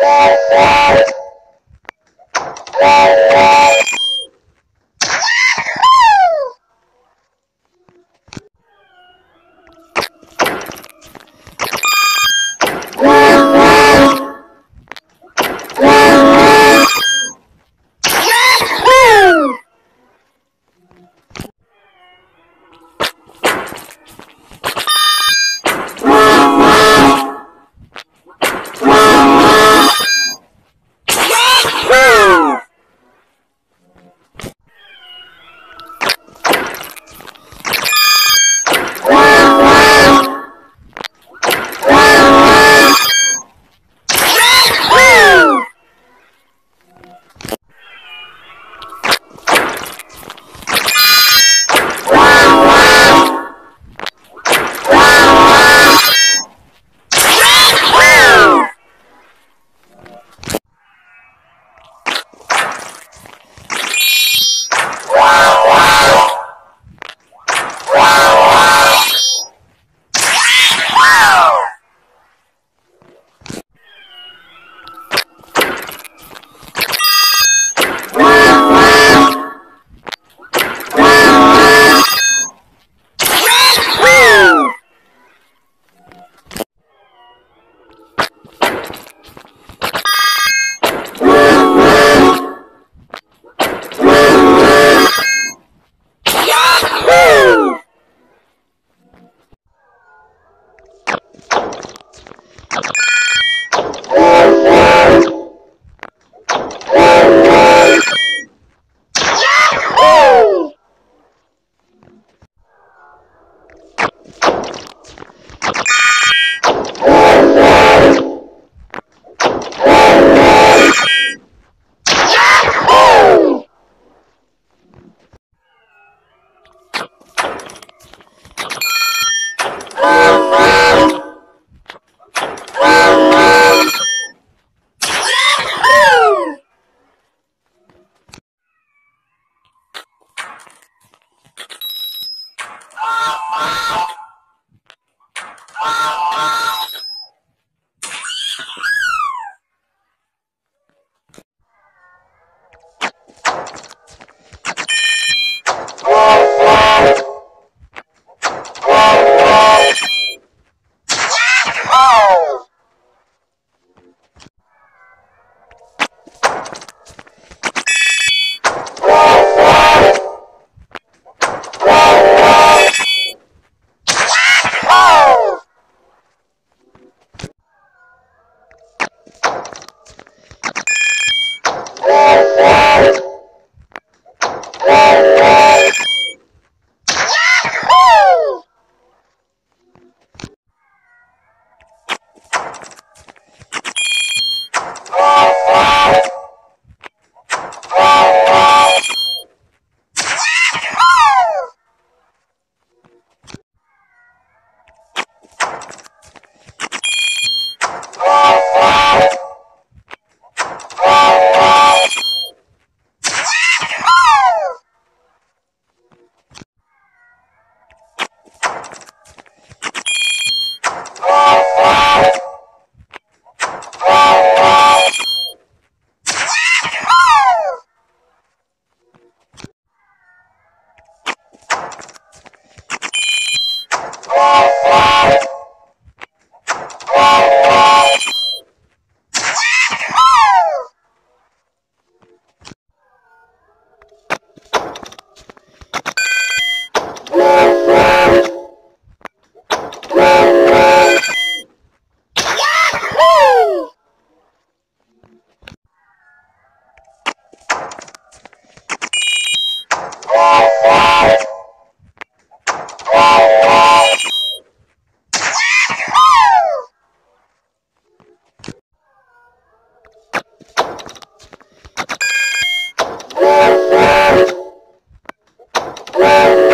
Oh, fuck! Woo!